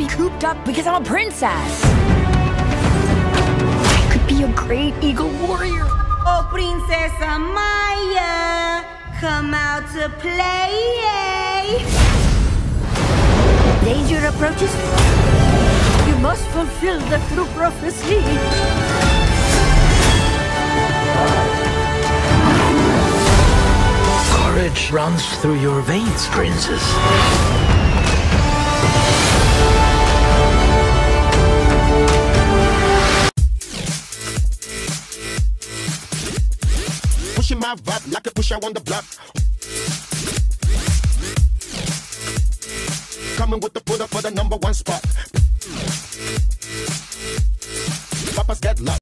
wanna be cooped up because I'm a princess. I could be a great eagle warrior. Oh, Princesa Maya, come out to play. Danger approaches. You must fulfill the true prophecy. Courage runs through your veins, princess. pushing my vibe like a pusher on the block. Coming with the pull up for the number one spot. Papa's get got.